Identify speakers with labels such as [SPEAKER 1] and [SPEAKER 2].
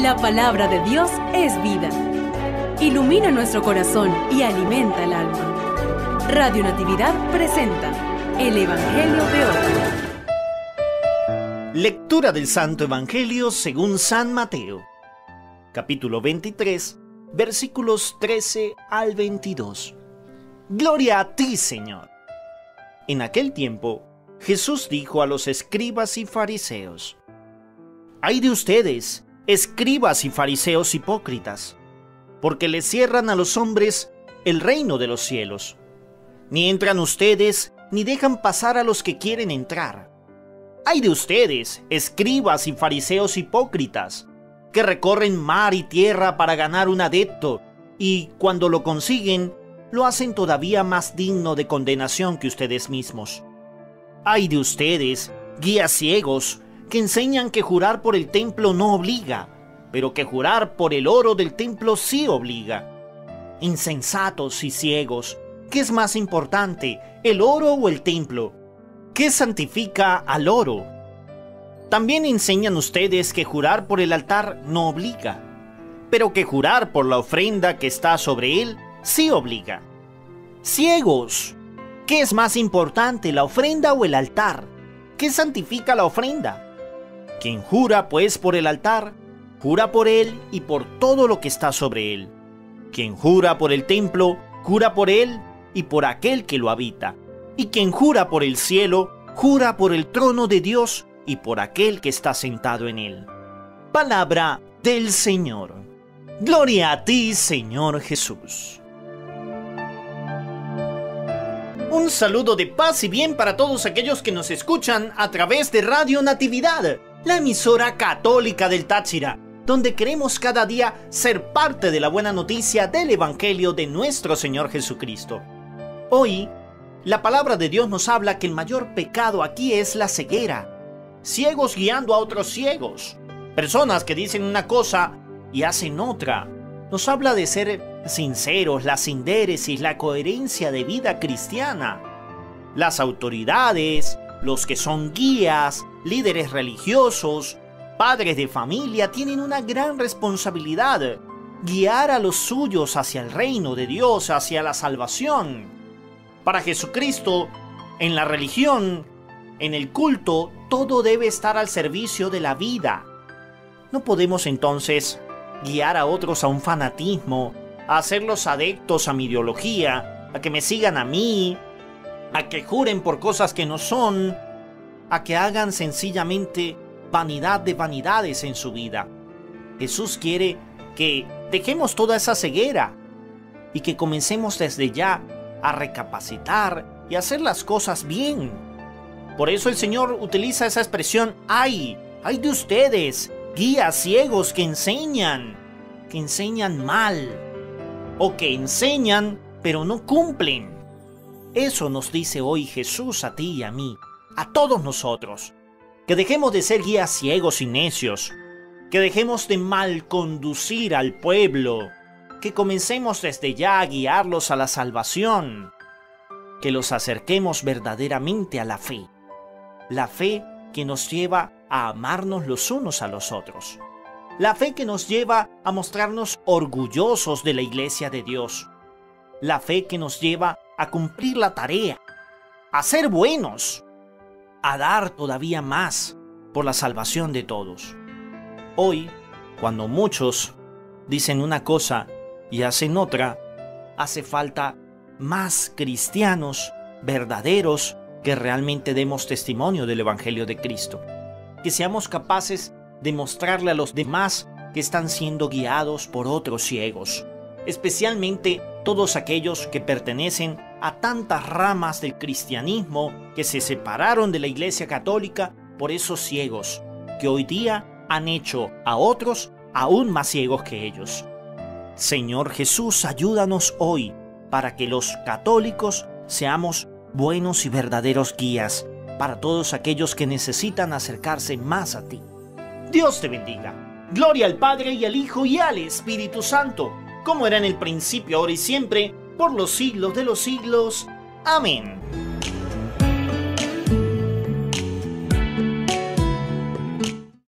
[SPEAKER 1] La palabra de Dios es vida. Ilumina nuestro corazón y alimenta el alma. Radio Natividad presenta el Evangelio de hoy.
[SPEAKER 2] Lectura del Santo Evangelio según San Mateo. Capítulo 23, versículos 13 al 22. Gloria a ti, Señor. En aquel tiempo, Jesús dijo a los escribas y fariseos, Hay de ustedes, escribas y fariseos hipócritas, porque les cierran a los hombres el reino de los cielos. Ni entran ustedes, ni dejan pasar a los que quieren entrar. Hay de ustedes, escribas y fariseos hipócritas, que recorren mar y tierra para ganar un adepto, y cuando lo consiguen, lo hacen todavía más digno de condenación que ustedes mismos. Hay de ustedes, guías ciegos, que enseñan que jurar por el templo no obliga, pero que jurar por el oro del templo sí obliga. Insensatos y ciegos, ¿qué es más importante, el oro o el templo? ¿Qué santifica al oro? También enseñan ustedes que jurar por el altar no obliga, pero que jurar por la ofrenda que está sobre él sí obliga. Ciegos, ¿qué es más importante, la ofrenda o el altar? ¿Qué santifica la ofrenda? Quien jura pues por el altar, jura por él y por todo lo que está sobre él. Quien jura por el templo, jura por él y por aquel que lo habita. Y quien jura por el cielo, jura por el trono de Dios y por aquel que está sentado en él. Palabra del Señor. Gloria a ti, Señor Jesús. Un saludo de paz y bien para todos aquellos que nos escuchan a través de Radio Natividad, la emisora católica del Táchira, donde queremos cada día ser parte de la buena noticia del Evangelio de nuestro Señor Jesucristo. Hoy, la palabra de Dios nos habla que el mayor pecado aquí es la ceguera. Ciegos guiando a otros ciegos. Personas que dicen una cosa y hacen otra. Nos habla de ser sinceros, la sindéresis, la coherencia de vida cristiana. Las autoridades, los que son guías, líderes religiosos, padres de familia, tienen una gran responsabilidad. Guiar a los suyos hacia el reino de Dios, hacia la salvación. Para Jesucristo, en la religión, en el culto, todo debe estar al servicio de la vida. No podemos entonces guiar a otros a un fanatismo, a hacerlos adeptos a mi ideología, a que me sigan a mí, a que juren por cosas que no son, a que hagan sencillamente vanidad de vanidades en su vida. Jesús quiere que dejemos toda esa ceguera y que comencemos desde ya a recapacitar y hacer las cosas bien. Por eso el Señor utiliza esa expresión, ay, ay de ustedes, guías ciegos que enseñan, que enseñan mal o que enseñan pero no cumplen. Eso nos dice hoy Jesús a ti y a mí, a todos nosotros. Que dejemos de ser guías ciegos y necios, que dejemos de mal conducir al pueblo, que comencemos desde ya a guiarlos a la salvación, que los acerquemos verdaderamente a la fe, la fe que nos lleva a amarnos los unos a los otros. La fe que nos lleva a mostrarnos orgullosos de la iglesia de Dios. La fe que nos lleva a cumplir la tarea, a ser buenos, a dar todavía más por la salvación de todos. Hoy, cuando muchos dicen una cosa y hacen otra, hace falta más cristianos verdaderos que realmente demos testimonio del Evangelio de Cristo. Que seamos capaces demostrarle a los demás que están siendo guiados por otros ciegos, especialmente todos aquellos que pertenecen a tantas ramas del cristianismo que se separaron de la Iglesia Católica por esos ciegos, que hoy día han hecho a otros aún más ciegos que ellos. Señor Jesús, ayúdanos hoy para que los católicos seamos buenos y verdaderos guías para todos aquellos que necesitan acercarse más a ti. Dios te bendiga. Gloria al Padre y al Hijo y al Espíritu Santo, como era en el principio, ahora y siempre, por los siglos de los siglos. Amén.